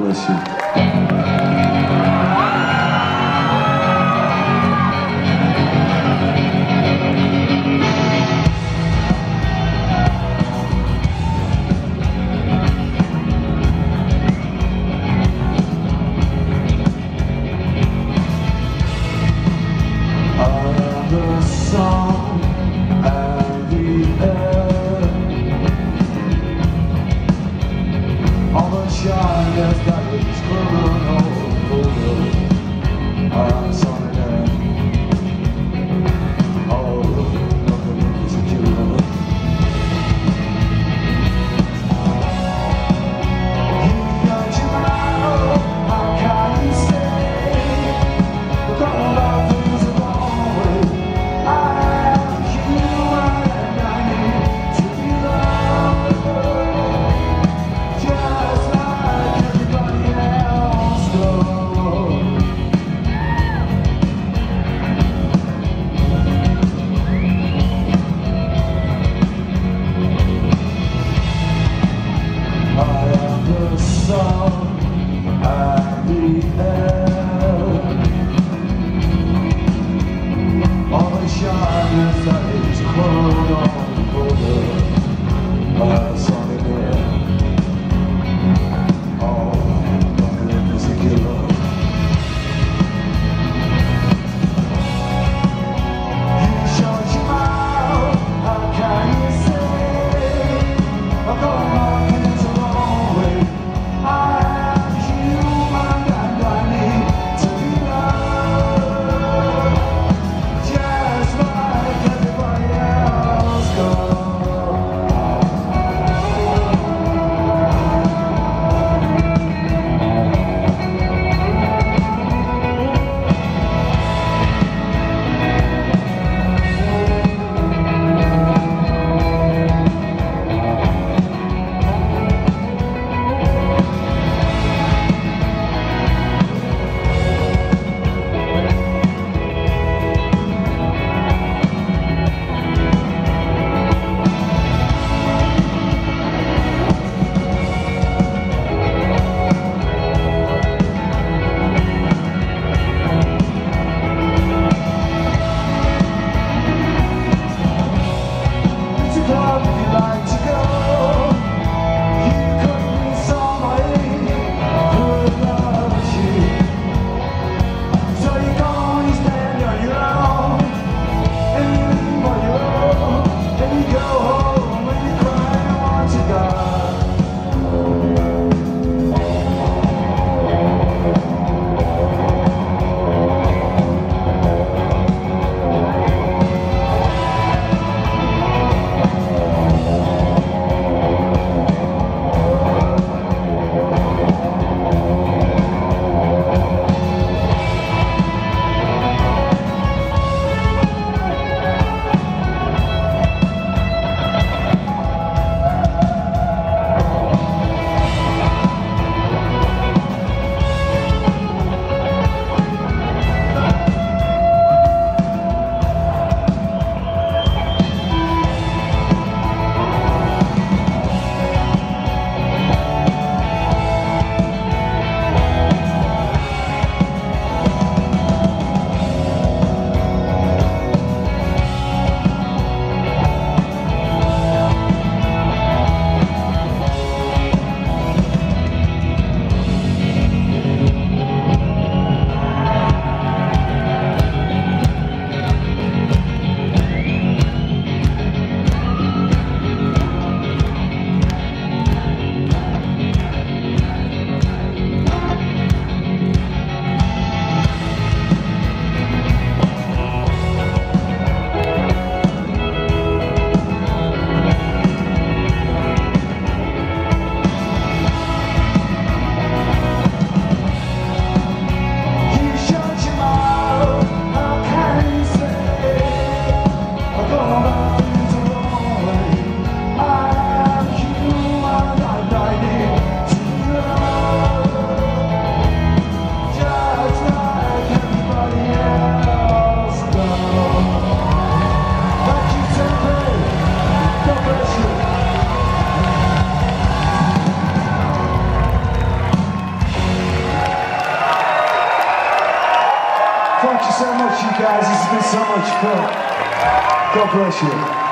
bless The shyness that is criminal oh, oh, oh. ah, I'm sorry. that so much, you guys. Has been so much fun. God bless you.